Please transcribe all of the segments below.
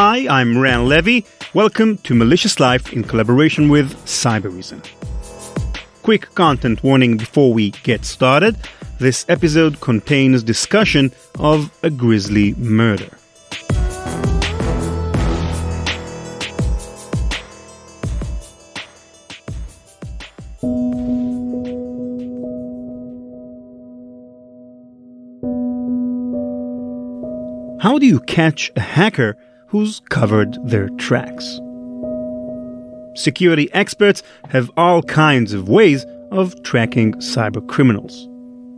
Hi, I'm Ran Levi. Welcome to Malicious Life in collaboration with Cybereason. Quick content warning before we get started. This episode contains discussion of a grisly murder. How do you catch a hacker who's covered their tracks? Security experts have all kinds of ways of tracking cyber criminals.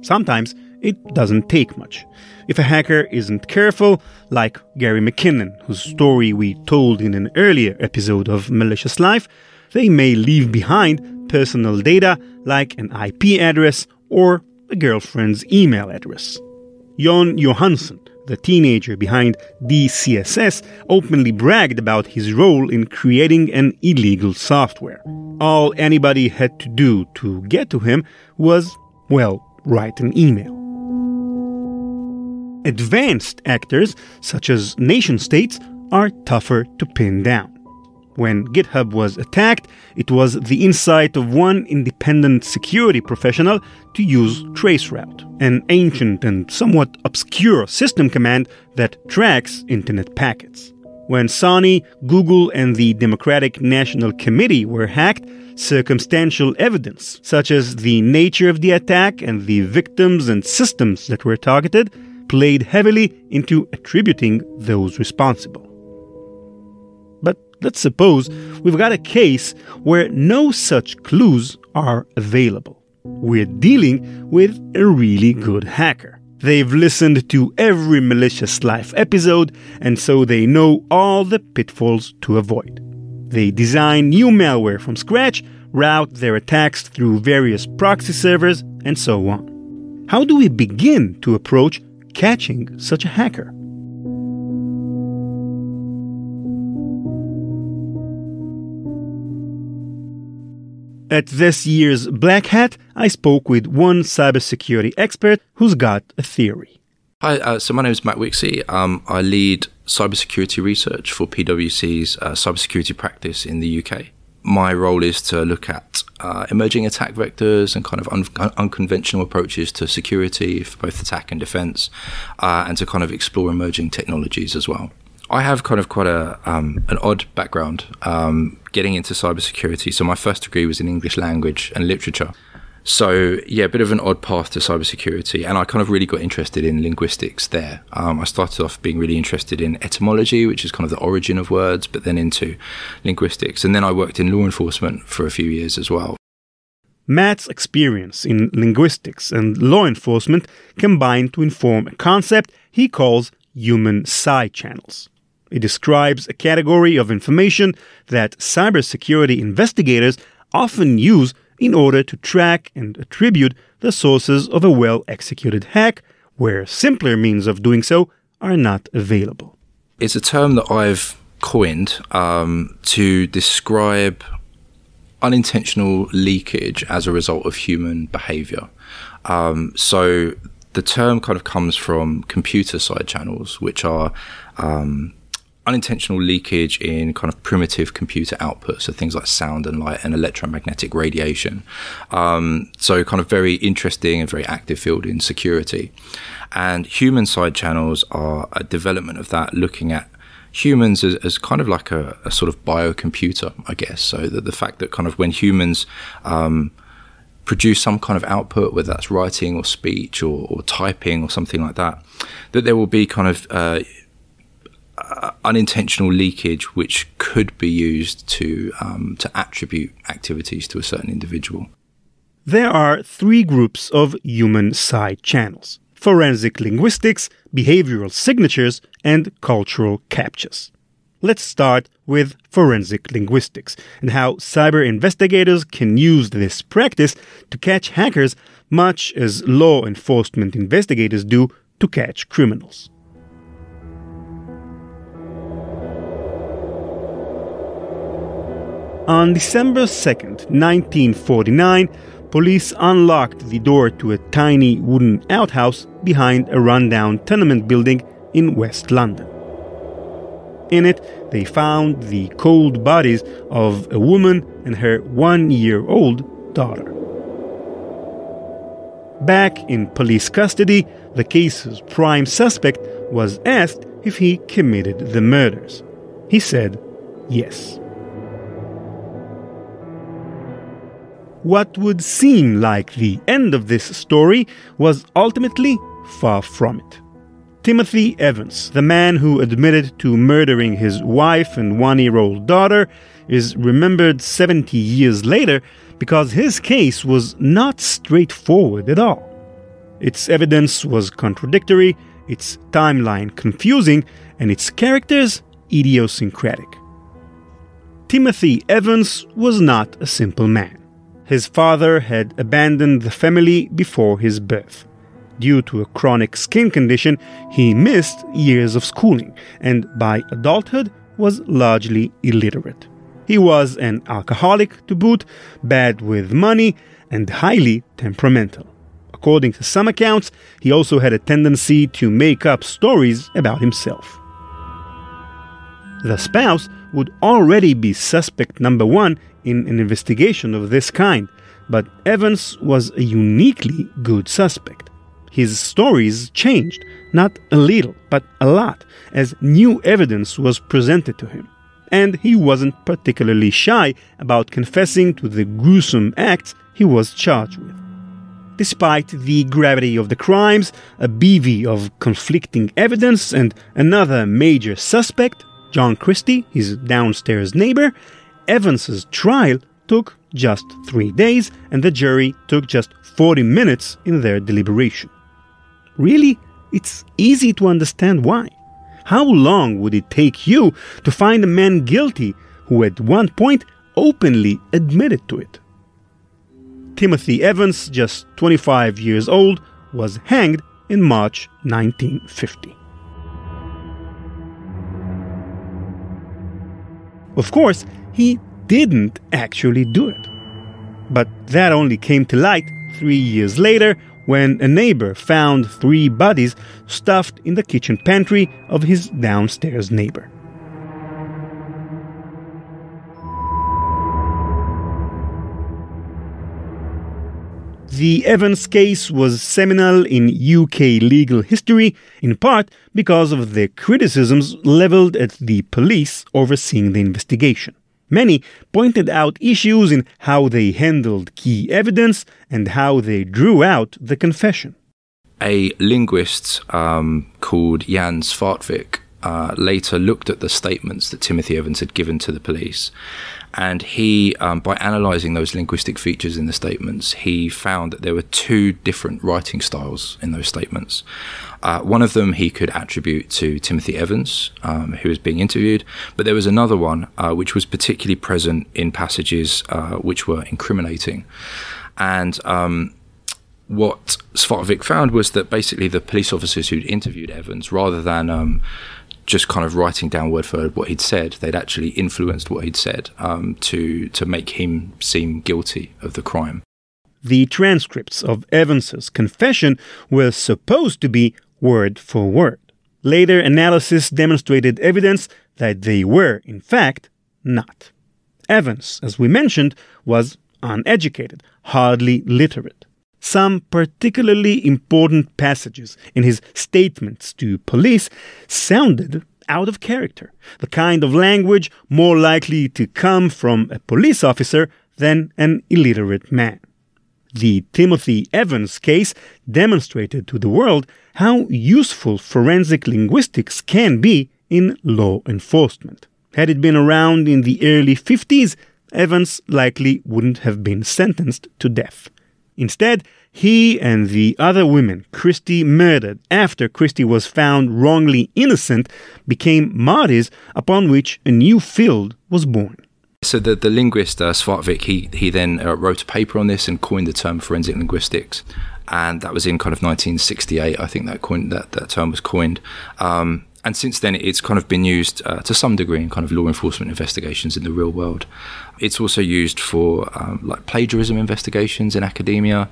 Sometimes it doesn't take much. If a hacker isn't careful, like Gary McKinnon, whose story we told in an earlier episode of Malicious Life, they may leave behind personal data like an IP address or a girlfriend's email address. Jon Johansen, the teenager behind DeCSS, openly bragged about his role in creating an illegal software. All anybody had to do to get to him was, well, write an email. Advanced actors, such as nation states, are tougher to pin down. When GitHub was attacked, it was the insight of one independent security professional to use traceroute, an ancient and somewhat obscure system command that tracks internet packets. When Sony, Google, and the Democratic National Committee were hacked, circumstantial evidence, such as the nature of the attack and the victims and systems that were targeted, played heavily into attributing those responsible. Let's suppose we've got a case where no such clues are available. We're dealing with a really good hacker. They've listened to every Malicious Life episode, and so they know all the pitfalls to avoid. They design new malware from scratch, route their attacks through various proxy servers, and so on. How do we begin to approach catching such a hacker? At this year's Black Hat, I spoke with one cybersecurity expert who's got a theory. Hi, uh, so my name is Matt Wixey. Um, I lead cybersecurity research for PwC's uh, cybersecurity practice in the UK. My role is to look at uh, emerging attack vectors and kind of un- unconventional approaches to security for both attack and defense, uh, and to kind of explore emerging technologies as well. I have kind of quite a um, an odd background um, getting into cybersecurity. So my first degree was in English language and literature. So yeah, a bit of an odd path to cybersecurity, and I kind of really got interested in linguistics there. Um, I started off being really interested in etymology, which is kind of the origin of words, but then into linguistics, and then I worked in law enforcement for a few years as well. Matt's experience in linguistics and law enforcement combined to inform a concept he calls human side channels. It describes a category of information that cybersecurity investigators often use in order to track and attribute the sources of a well executed hack, where simpler means of doing so are not available. It's a term that I've coined um, to describe unintentional leakage as a result of human behavior. Um, so the term kind of comes from computer side channels, which are um, unintentional leakage in kind of primitive computer output, so things like sound and light and electromagnetic radiation. Um, so, kind of very interesting and very active field in security. And human side channels are a development of that, looking at humans as, as kind of like a, a, sort of biocomputer, I guess. So that the fact that kind of when humans um, produce some kind of output, whether that's writing or speech or, or, typing or something like that, that there will be kind of uh, unintentional leakage which could be used to um, to attribute activities to a certain individual. There are three groups of human side channels forensic linguistics, behavioral signatures, and cultural CAPTCHAs. Let's start with forensic linguistics and how cyber investigators can use this practice to catch hackers, much as law enforcement investigators do to catch criminals. On December 2nd, 1949, police unlocked the door to a tiny wooden outhouse behind a rundown tenement building in West London. In it, they found the cold bodies of a woman and her one year old daughter. Back in police custody, the case's prime suspect was asked if he committed the murders. He said yes. What would seem like the end of this story was ultimately far from it. Timothy Evans, the man who admitted to murdering his wife and one year old daughter, is remembered 70 years later because his case was not straightforward at all. Its evidence was contradictory, its timeline confusing, and its characters idiosyncratic. Timothy Evans was not a simple man. His father had abandoned the family before his birth. Due to a chronic skin condition, he missed years of schooling and by adulthood was largely illiterate. He was an alcoholic to boot, bad with money, and highly temperamental. According to some accounts, he also had a tendency to make up stories about himself. The spouse would already be suspect number one in an investigation of this kind, but Evans was a uniquely good suspect. His stories changed, not a little, but a lot, as new evidence was presented to him. And he wasn't particularly shy about confessing to the gruesome acts he was charged with. Despite the gravity of the crimes, a bevy of conflicting evidence, and another major suspect, John Christie, his downstairs neighbor, Evans's trial took just three days, and the jury took just 40 minutes in their deliberation. Really, it's easy to understand why. How long would it take you to find a man guilty who at one point openly admitted to it? Timothy Evans, just 25 years old, was hanged in March 1950. Of course, he didn't actually do it. But that only came to light three years later when a neighbor found three bodies stuffed in the kitchen pantry of his downstairs neighbor. The Evans case was seminal in UK legal history, in part because of the criticisms leveled at the police overseeing the investigation. Many pointed out issues in how they handled key evidence and how they drew out the confession. A linguist um, called Jan Svartvik uh, later looked at the statements that Timothy Evans had given to the police. And he, um, by analysing those linguistic features in the statements, he found that there were two different writing styles in those statements. Uh, one of them he could attribute to Timothy Evans, um, who was being interviewed, but there was another one uh, which was particularly present in passages uh, which were incriminating. And um, what Svartvik found was that basically the police officers who'd interviewed Evans, rather than um, just kind of writing down word for word what he'd said. They'd actually influenced what he'd said um, to to make him seem guilty of the crime. The transcripts of Evans's confession were supposed to be word for word. Later analysis demonstrated evidence that they were, in fact, not. Evans, as we mentioned, was uneducated, hardly literate. Some particularly important passages in his statements to police sounded out of character, the kind of language more likely to come from a police officer than an illiterate man. The Timothy Evans case demonstrated to the world how useful forensic linguistics can be in law enforcement. Had it been around in the early 50s, Evans likely wouldn't have been sentenced to death. Instead, he and the other women Christie murdered after Christie was found wrongly innocent became martyrs upon which a new field was born. So the, the linguist uh, Svartvik, he, he then uh, wrote a paper on this and coined the term forensic linguistics. And that was in kind of 1968, I think that coined, that, that term was coined. Um, and since then, it's kind of been used uh, to some degree in kind of law enforcement investigations in the real world. It's also used for um, like plagiarism investigations in academia.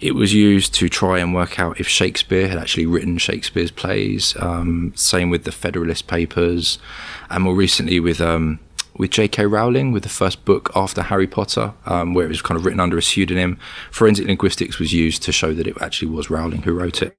It was used to try and work out if Shakespeare had actually written Shakespeare's plays. Um, same with the Federalist Papers, and more recently with um, with J.K. Rowling with the first book after Harry Potter, um, where it was kind of written under a pseudonym. Forensic linguistics was used to show that it actually was Rowling who wrote it.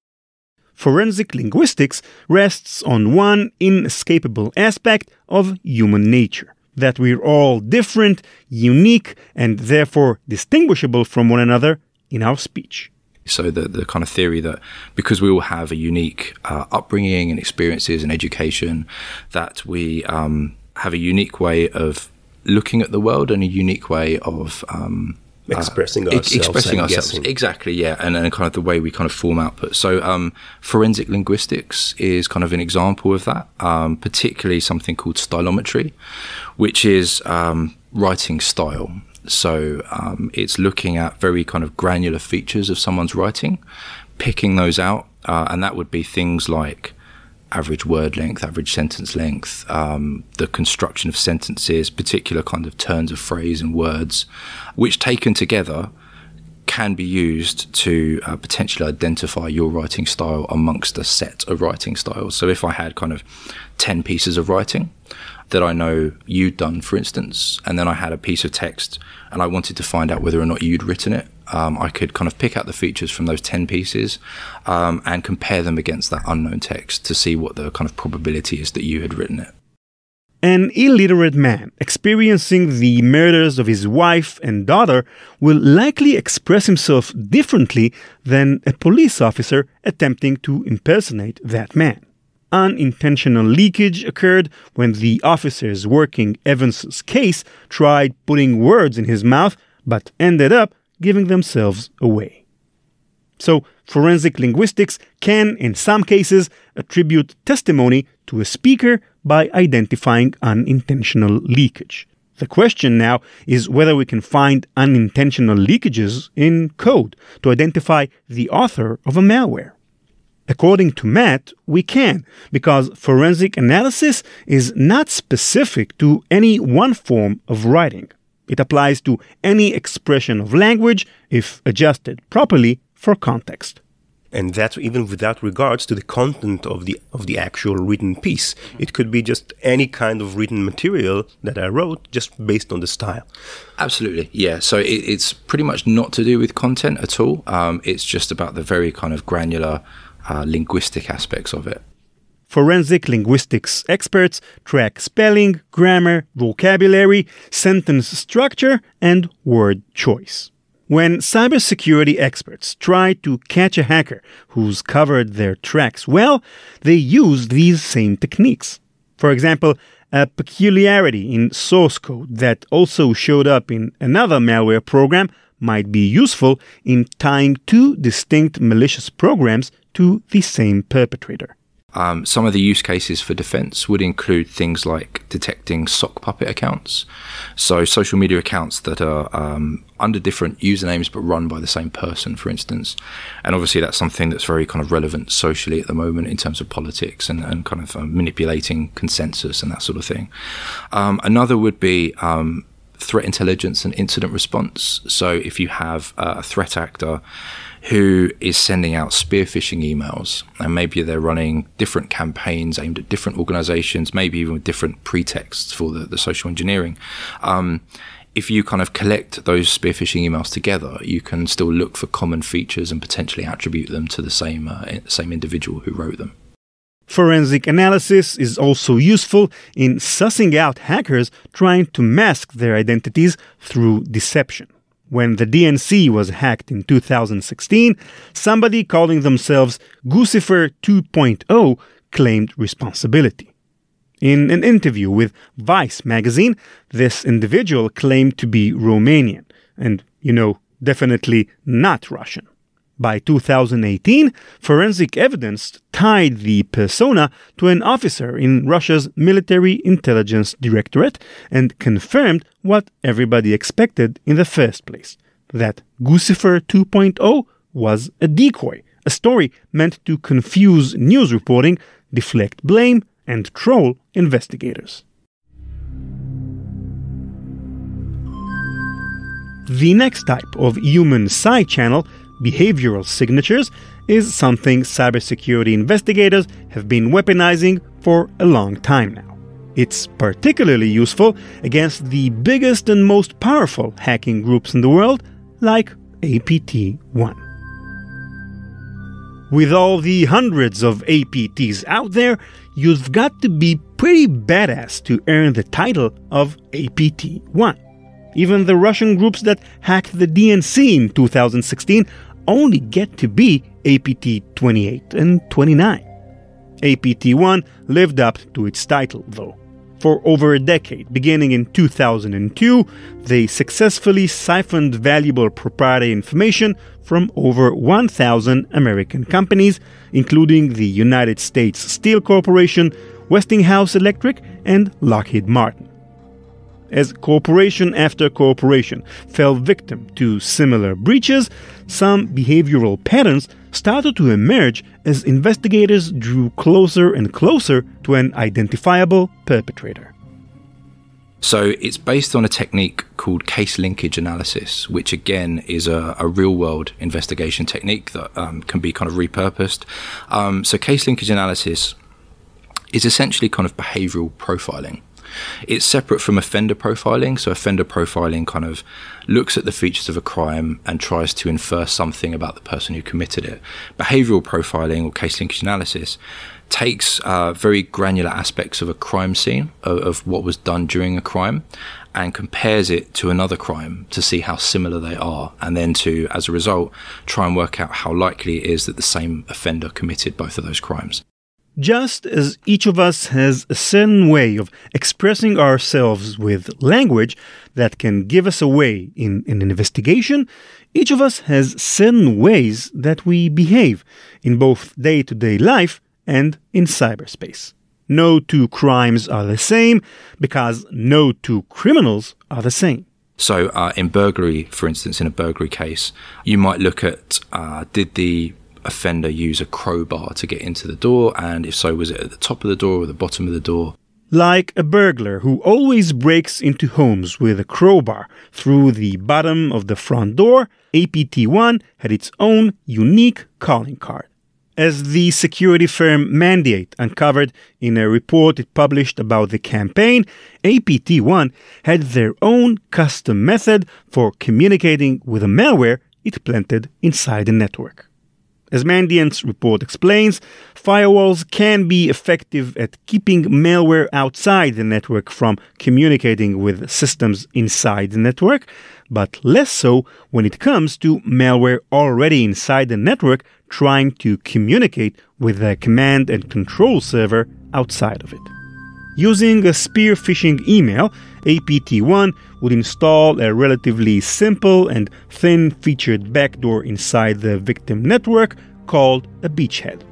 Forensic linguistics rests on one inescapable aspect of human nature that we're all different, unique, and therefore distinguishable from one another in our speech. So the the kind of theory that because we all have a unique uh, upbringing and experiences and education, that we um, have a unique way of looking at the world and a unique way of um, expressing uh, ourselves. Expressing ourselves, guessing. exactly, yeah, and, and kind of the way we kind of form output. So, um, forensic linguistics is kind of an example of that, um, particularly something called stylometry, which is um, writing style. So, um, it's looking at very kind of granular features of someone's writing, picking those out, uh, and that would be things like average word length, average sentence length, um, the construction of sentences, particular kind of turns of phrase and words, which taken together can be used to uh, potentially identify your writing style amongst a set of writing styles. So if I had kind of 10 pieces of writing that I know you'd done, for instance, and then I had a piece of text and I wanted to find out whether or not you'd written it, um, I could kind of pick out the features from those 10 pieces um, and compare them against that unknown text to see what the kind of probability is that you had written it. An illiterate man experiencing the murders of his wife and daughter will likely express himself differently than a police officer attempting to impersonate that man. Unintentional leakage occurred when the officers working Evans's case tried putting words in his mouth but ended up giving themselves away. So, forensic linguistics can, in some cases, attribute testimony to a speaker by identifying unintentional leakage. The question now is whether we can find unintentional leakages in code to identify the author of a malware. According to Matt, we can, because forensic analysis is not specific to any one form of writing. It applies to any expression of language if adjusted properly for context. And that's even without regards to the content of the of the actual written piece. It could be just any kind of written material that I wrote, just based on the style. Absolutely, yeah. So it, it's pretty much not to do with content at all. Um, it's just about the very kind of granular uh, linguistic aspects of it. Forensic linguistics experts track spelling, grammar, vocabulary, sentence structure, and word choice. When cybersecurity experts try to catch a hacker who's covered their tracks well, they use these same techniques. For example, a peculiarity in source code that also showed up in another malware program might be useful in tying two distinct malicious programs to the same perpetrator. Um, some of the use cases for defense would include things like detecting sock puppet accounts. So, social media accounts that are um, under different usernames but run by the same person, for instance. And obviously, that's something that's very kind of relevant socially at the moment in terms of politics and, and kind of uh, manipulating consensus and that sort of thing. Um, another would be um, threat intelligence and incident response. So, if you have a threat actor, who is sending out spear phishing emails and maybe they're running different campaigns aimed at different organizations maybe even with different pretexts for the, the social engineering um, if you kind of collect those spear phishing emails together you can still look for common features and potentially attribute them to the same uh, same individual who wrote them Forensic analysis is also useful in sussing out hackers trying to mask their identities through deception. When the DNC was hacked in 2016, somebody calling themselves Guccifer 2.0 claimed responsibility. In an interview with Vice magazine, this individual claimed to be Romanian and, you know, definitely not Russian. By 2018, forensic evidence tied the persona to an officer in Russia's military intelligence directorate and confirmed what everybody expected in the first place that Guccifer 2.0 was a decoy, a story meant to confuse news reporting deflect blame, and troll investigators. The next type of human side channel, behavioral signatures, is something cybersecurity investigators have been weaponizing for a long time now. It's particularly useful against the biggest and most powerful hacking groups in the world, like APT 1. With all the hundreds of APTs out there, you've got to be pretty badass to earn the title of APT 1. Even the Russian groups that hacked the DNC in 2016 only get to be APT 28 and 29. APT 1 lived up to its title, though. For over a decade, beginning in 2002, they successfully siphoned valuable proprietary information from over 1,000 American companies, including the United States Steel Corporation, Westinghouse Electric, and Lockheed Martin. As corporation after corporation fell victim to similar breaches, some behavioral patterns started to emerge as investigators drew closer and closer to an identifiable perpetrator. So it's based on a technique called case linkage analysis, which again is a, a real world investigation technique that um, can be kind of repurposed. Um, so case linkage analysis is essentially kind of behavioral profiling. It's separate from offender profiling. So, offender profiling kind of looks at the features of a crime and tries to infer something about the person who committed it. Behavioral profiling or case linkage analysis takes uh, very granular aspects of a crime scene, of, of what was done during a crime, and compares it to another crime to see how similar they are, and then to, as a result, try and work out how likely it is that the same offender committed both of those crimes. Just as each of us has a certain way of expressing ourselves with language that can give us away in, in an investigation, each of us has certain ways that we behave in both day to day life and in cyberspace. No two crimes are the same because no two criminals are the same. So, uh, in burglary, for instance, in a burglary case, you might look at uh, did the offender use a crowbar to get into the door? And if so, was it at the top of the door or the bottom of the door? Like a burglar who always breaks into homes with a crowbar through the bottom of the front door, APT 1 had its own unique calling card. As the security firm Mandiant uncovered in a report it published about the campaign, APT 1 had their own custom method for communicating with the malware it planted inside the network. As Mandiant's report explains, firewalls can be effective at keeping malware outside the network from communicating with systems inside the network, but less so when it comes to malware already inside the network trying to communicate with a command and control server outside of it. Using a spear phishing email, APT1 would install a relatively simple and thin featured backdoor inside the victim network called a beachhead.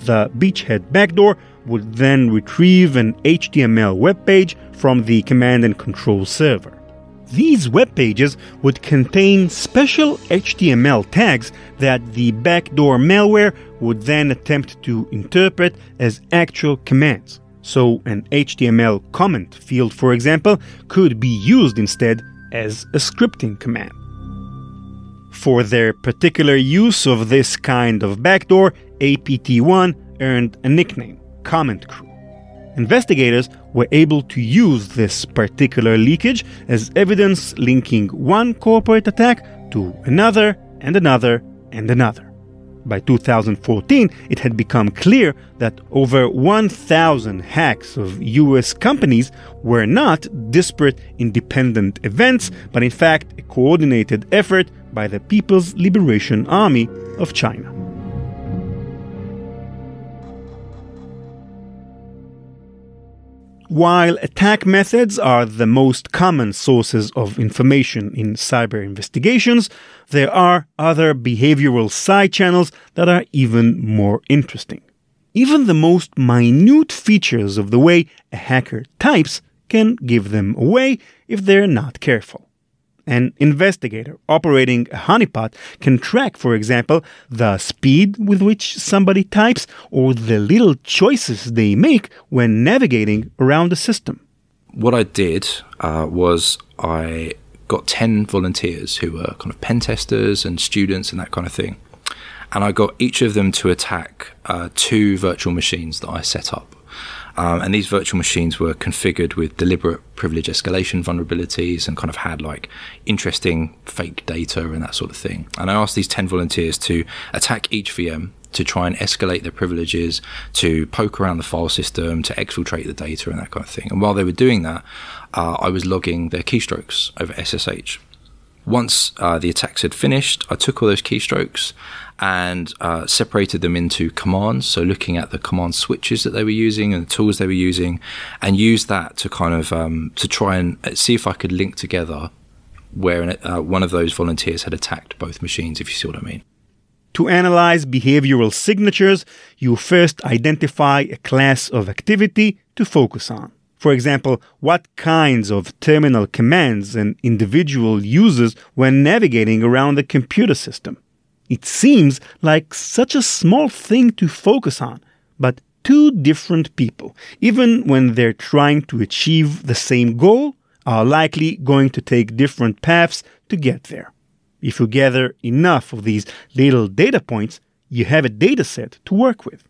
The beachhead backdoor would then retrieve an HTML web page from the command and control server. These web pages would contain special HTML tags that the backdoor malware would then attempt to interpret as actual commands. So, an HTML comment field, for example, could be used instead as a scripting command. For their particular use of this kind of backdoor, APT1 earned a nickname, Comment Crew. Investigators were able to use this particular leakage as evidence linking one corporate attack to another and another and another. By 2014, it had become clear that over 1,000 hacks of US companies were not disparate independent events, but in fact a coordinated effort by the People's Liberation Army of China. While attack methods are the most common sources of information in cyber investigations, there are other behavioral side channels that are even more interesting. Even the most minute features of the way a hacker types can give them away if they're not careful. An investigator operating a honeypot can track, for example, the speed with which somebody types or the little choices they make when navigating around the system. What I did uh, was I got 10 volunteers who were kind of pen testers and students and that kind of thing. And I got each of them to attack uh, two virtual machines that I set up. Um, and these virtual machines were configured with deliberate privilege escalation vulnerabilities and kind of had like interesting fake data and that sort of thing. And I asked these 10 volunteers to attack each VM to try and escalate their privileges, to poke around the file system, to exfiltrate the data and that kind of thing. And while they were doing that, uh, I was logging their keystrokes over SSH. Once uh, the attacks had finished, I took all those keystrokes and uh, separated them into commands. So looking at the command switches that they were using and the tools they were using, and used that to kind of um, to try and uh, see if I could link together where uh, one of those volunteers had attacked both machines. If you see what I mean. To analyze behavioral signatures, you first identify a class of activity to focus on. For example, what kinds of terminal commands an individual uses when navigating around the computer system. It seems like such a small thing to focus on, but two different people, even when they're trying to achieve the same goal, are likely going to take different paths to get there. If you gather enough of these little data points, you have a data set to work with.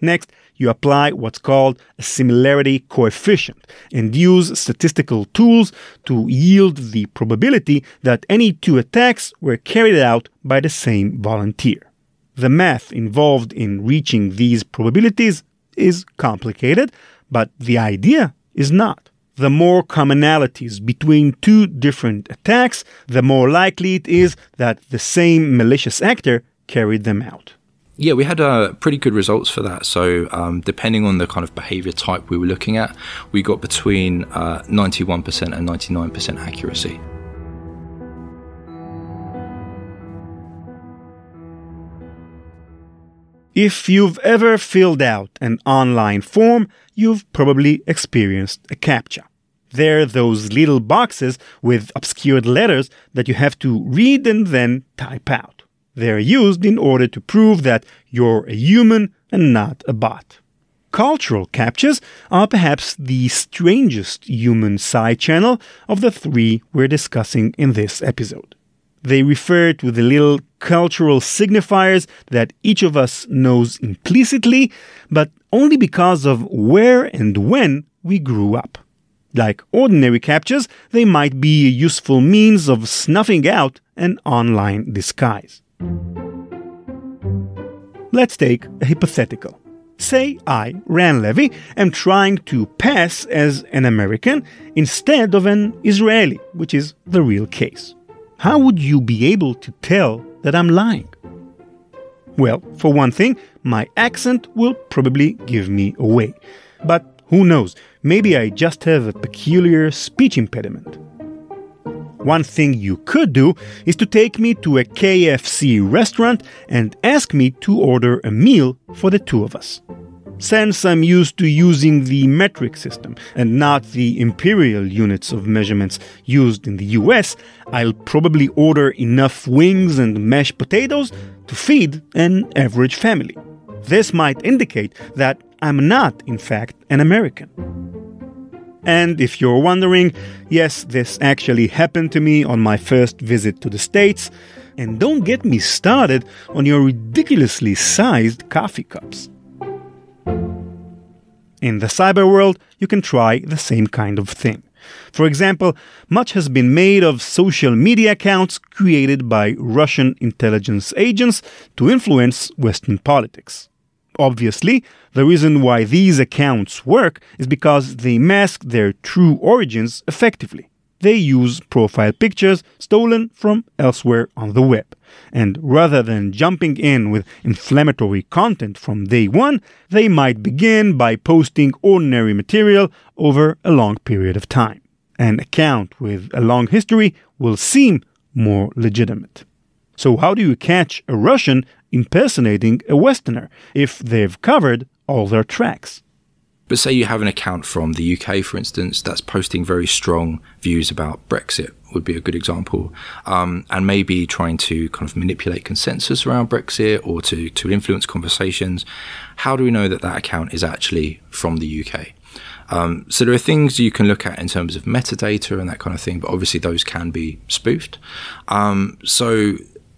Next, you apply what's called a similarity coefficient and use statistical tools to yield the probability that any two attacks were carried out by the same volunteer. The math involved in reaching these probabilities is complicated, but the idea is not. The more commonalities between two different attacks, the more likely it is that the same malicious actor carried them out. Yeah, we had uh, pretty good results for that. So, um, depending on the kind of behavior type we were looking at, we got between uh, 91% and 99% accuracy. If you've ever filled out an online form, you've probably experienced a CAPTCHA. They're those little boxes with obscured letters that you have to read and then type out. They're used in order to prove that you're a human and not a bot. Cultural CAPTCHAs are perhaps the strangest human side channel of the three we're discussing in this episode. They refer to the little cultural signifiers that each of us knows implicitly, but only because of where and when we grew up. Like ordinary CAPTCHAs, they might be a useful means of snuffing out an online disguise. Let's take a hypothetical. Say I, Ran Levi, am trying to pass as an American instead of an Israeli, which is the real case. How would you be able to tell that I'm lying? Well, for one thing, my accent will probably give me away. But who knows, maybe I just have a peculiar speech impediment. One thing you could do is to take me to a KFC restaurant and ask me to order a meal for the two of us. Since I'm used to using the metric system and not the imperial units of measurements used in the US, I'll probably order enough wings and mashed potatoes to feed an average family. This might indicate that I'm not, in fact, an American. And if you're wondering, yes, this actually happened to me on my first visit to the States. And don't get me started on your ridiculously sized coffee cups. In the cyber world, you can try the same kind of thing. For example, much has been made of social media accounts created by Russian intelligence agents to influence Western politics. Obviously, the reason why these accounts work is because they mask their true origins effectively. They use profile pictures stolen from elsewhere on the web. And rather than jumping in with inflammatory content from day one, they might begin by posting ordinary material over a long period of time. An account with a long history will seem more legitimate. So, how do you catch a Russian impersonating a Westerner if they've covered all their tracks? But say you have an account from the UK, for instance, that's posting very strong views about Brexit, would be a good example, um, and maybe trying to kind of manipulate consensus around Brexit or to, to influence conversations. How do we know that that account is actually from the UK? Um, so there are things you can look at in terms of metadata and that kind of thing, but obviously those can be spoofed. Um, so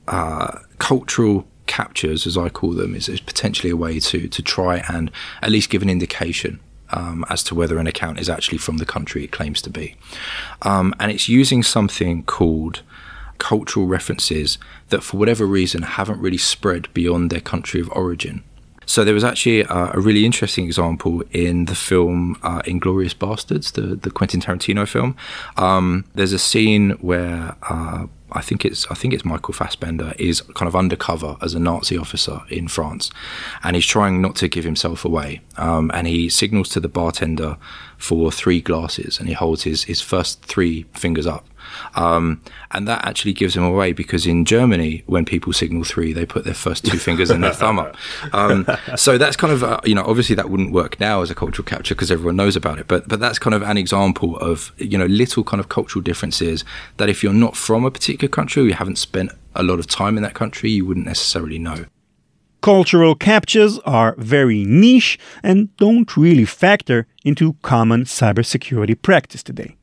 uh, cultural CAPTCHAs, as I call them, is, is, potentially a way to to try and at least give an indication um, as to whether an account is actually from the country it claims to be. Um, and it's using something called cultural references that, for whatever reason, haven't really spread beyond their country of origin. So there was actually a, a really interesting example in the film uh, *Inglourious Basterds*, the the Quentin Tarantino film. Um, there's a scene where uh, I think it's I think it's Michael Fassbender is kind of undercover as a Nazi officer in France, and he's trying not to give himself away. Um, and he signals to the bartender for three glasses, and he holds his his first three fingers up, um, and that actually gives him away because in Germany, when people signal three, they put their first two fingers and their thumb up. Um, so that's kind of, uh, you know, obviously that wouldn't work now as a cultural CAPTCHA because everyone knows about it. But, but that's kind of an example of, you know, little kind of cultural differences that if you're not from a particular country or you haven't spent a lot of time in that country, you wouldn't necessarily know. Cultural CAPTCHAs are very niche and don't really factor into common cybersecurity practice today.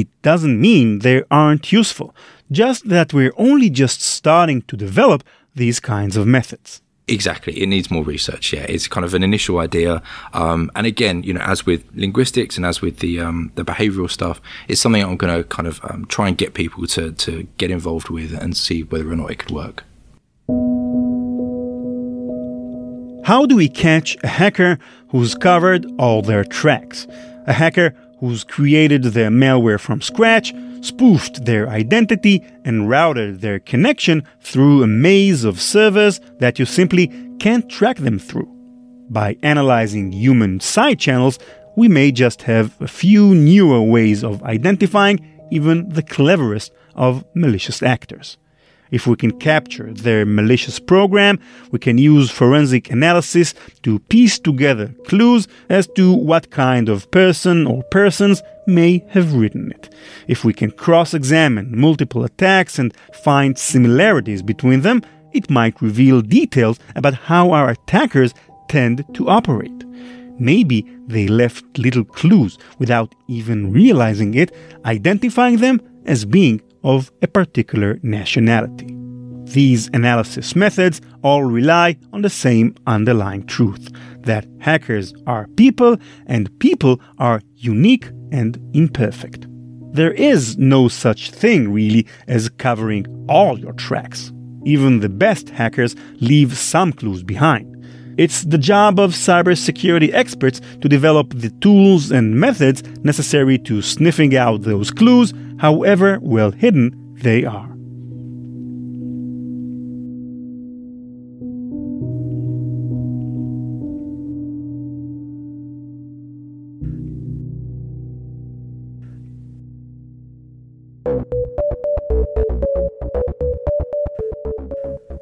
It doesn't mean they aren't useful, just that we're only just starting to develop these kinds of methods. Exactly. It needs more research. Yeah, it's kind of an initial idea, um, and again, you know, as with linguistics and as with the um, the behavioural stuff, it's something I'm going to kind of um, try and get people to to get involved with and see whether or not it could work. How do we catch a hacker who's covered all their tracks? A hacker who's created their malware from scratch, spoofed their identity, and routed their connection through a maze of servers that you simply can't track them through. By analyzing human side channels, we may just have a few newer ways of identifying even the cleverest of malicious actors. If we can capture their malicious program, we can use forensic analysis to piece together clues as to what kind of person or persons may have written it. If we can cross examine multiple attacks and find similarities between them, it might reveal details about how our attackers tend to operate. Maybe they left little clues without even realizing it, identifying them as being of a particular nationality. These analysis methods all rely on the same underlying truth that hackers are people and people are unique and imperfect. There is no such thing really as covering all your tracks. Even the best hackers leave some clues behind. It's the job of cybersecurity experts to develop the tools and methods necessary to sniffing out those clues, however well hidden they are.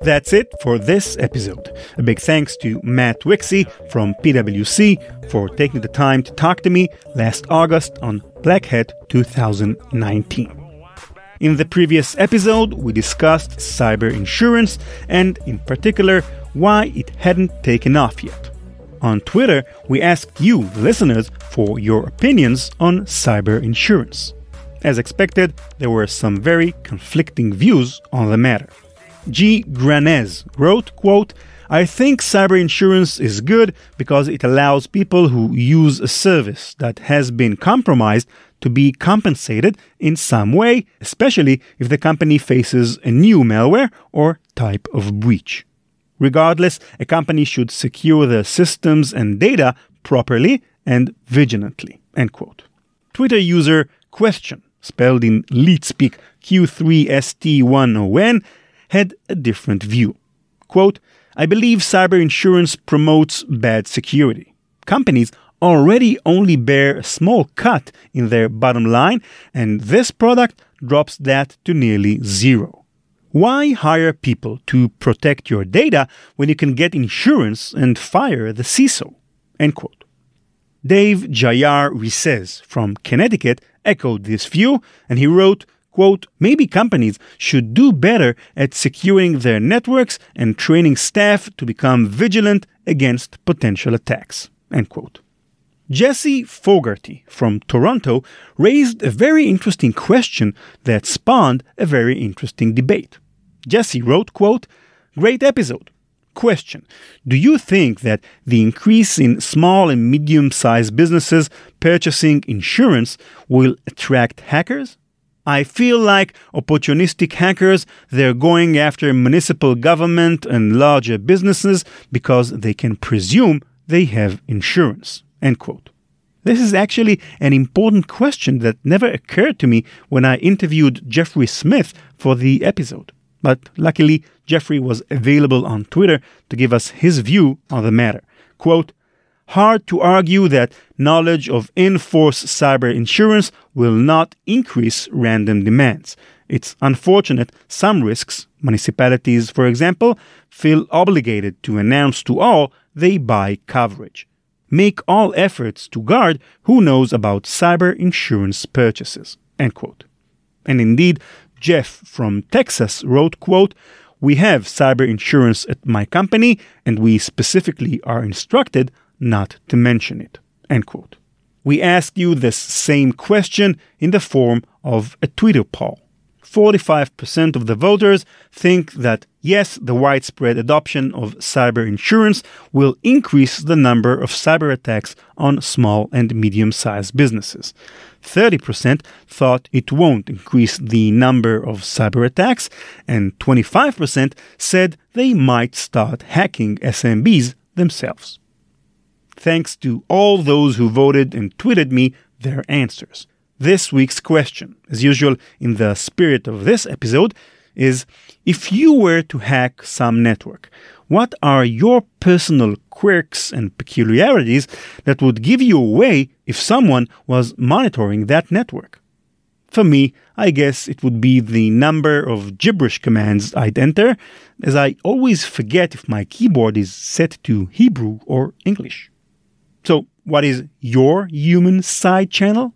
That's it for this episode. A big thanks to Matt Wixey from PwC for taking the time to talk to me last August on Black Hat 2019. In the previous episode, we discussed cyber insurance and, in particular, why it hadn't taken off yet. On Twitter, we asked you, listeners, for your opinions on cyber insurance. As expected, there were some very conflicting views on the matter. G. Granez wrote, quote, I think cyber insurance is good because it allows people who use a service that has been compromised to be compensated in some way, especially if the company faces a new malware or type of breach. Regardless, a company should secure their systems and data properly and vigilantly. End quote. Twitter user question, spelled in LeetSpeak Q3ST1ON, had a different view. Quote, I believe cyber insurance promotes bad security. Companies already only bear a small cut in their bottom line, and this product drops that to nearly zero. Why hire people to protect your data when you can get insurance and fire the CISO? End quote. Dave Jayar Rises from Connecticut echoed this view, and he wrote, quote, maybe companies should do better at securing their networks and training staff to become vigilant against potential attacks, end quote. Jesse Fogarty from Toronto raised a very interesting question that spawned a very interesting debate. Jesse wrote, quote, Great episode. Question Do you think that the increase in small and medium sized businesses purchasing insurance will attract hackers? I feel like opportunistic hackers, they're going after municipal government and larger businesses because they can presume they have insurance. End quote. This is actually an important question that never occurred to me when I interviewed Jeffrey Smith for the episode. But luckily, Jeffrey was available on Twitter to give us his view on the matter. Quote, Hard to argue that knowledge of in force cyber insurance will not increase random demands. It's unfortunate some risks, municipalities, for example, feel obligated to announce to all they buy coverage. Make all efforts to guard who knows about cyber insurance purchases. End quote. And indeed, Jeff from Texas wrote, quote, We have cyber insurance at my company, and we specifically are instructed not to mention it. End quote. We asked you this same question in the form of a Twitter poll. 45% of the voters think that yes, the widespread adoption of cyber insurance will increase the number of cyber attacks on small and medium sized businesses. 30% thought it won't increase the number of cyber attacks, and 25% said they might start hacking SMBs themselves. Thanks to all those who voted and tweeted me their answers. This week's question, as usual in the spirit of this episode, is if you were to hack some network, what are your personal quirks and peculiarities that would give you away if someone was monitoring that network? For me, I guess it would be the number of gibberish commands I'd enter, as I always forget if my keyboard is set to Hebrew or English. So, what is your human side channel?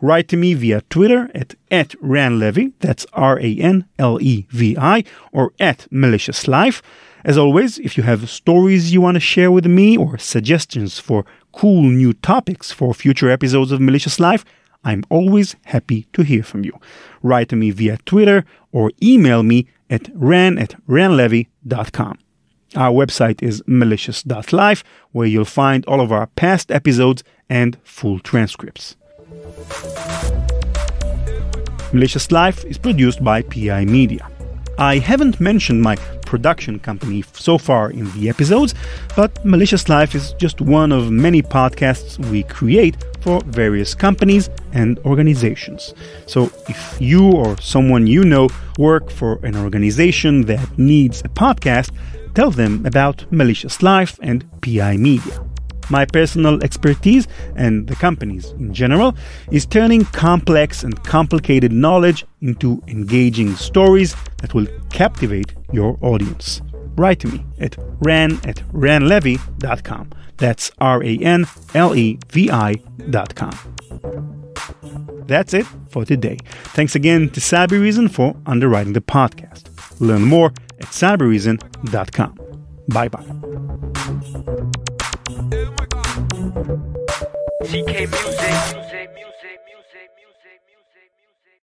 Write to me via Twitter at, at ranlevi, that's R-A-N-L-E-V-I, or at malicious life. As always, if you have stories you want to share with me or suggestions for cool new topics for future episodes of Malicious Life, I'm always happy to hear from you. Write to me via Twitter or email me at ran at ranlevi.com. Our website is malicious.life, where you'll find all of our past episodes and full transcripts. Malicious Life is produced by PI Media. I haven't mentioned my production company so far in the episodes, but Malicious Life is just one of many podcasts we create for various companies and organizations. So if you or someone you know work for an organization that needs a podcast, tell them about Malicious Life and PI Media. My personal expertise, and the company's in general, is turning complex and complicated knowledge into engaging stories that will captivate your audience. Write to me at ran at ranlevi.com. That's R A N L E V I.com. That's it for today. Thanks again to Cybereason for underwriting the podcast. Learn more at cybereason.com. Bye bye. CK Music.